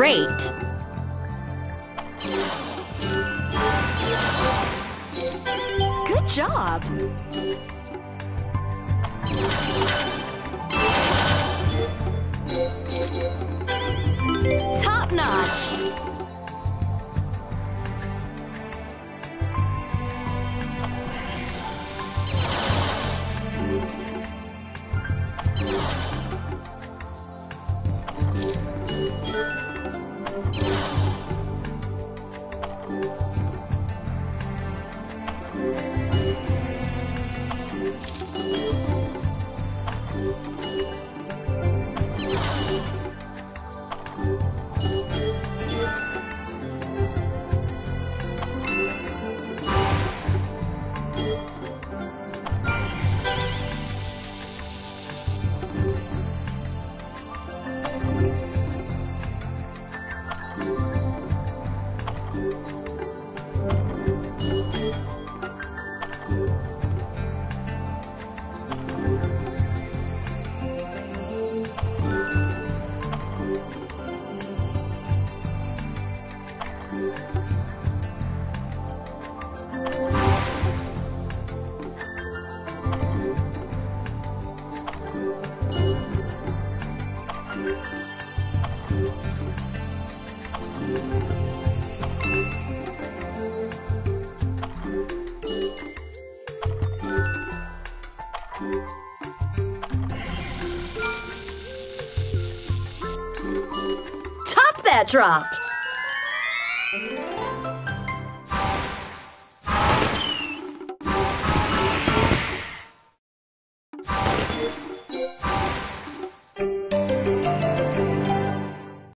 great! Good job! Top that drop! Thank you.